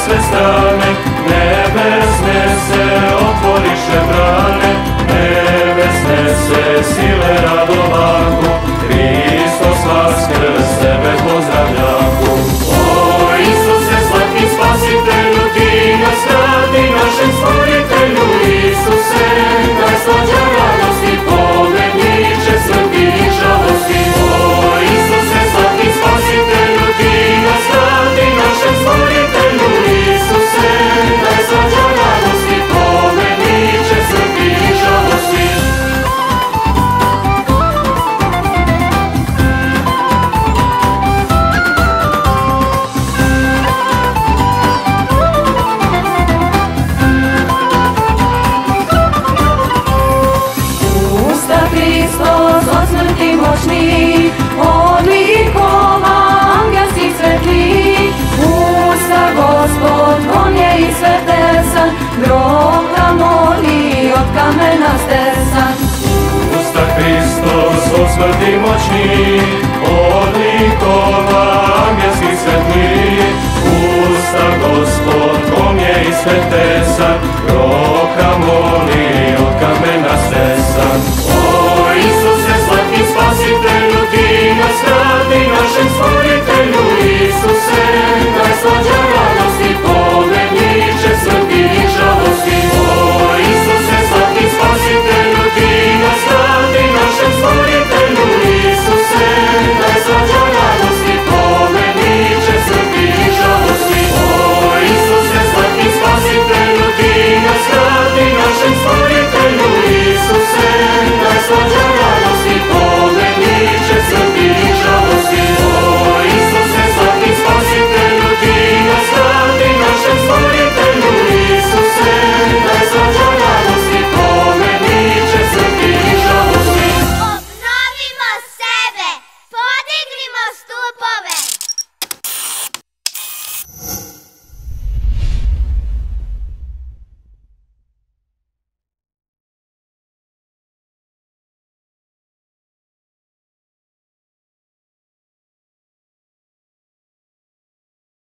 System.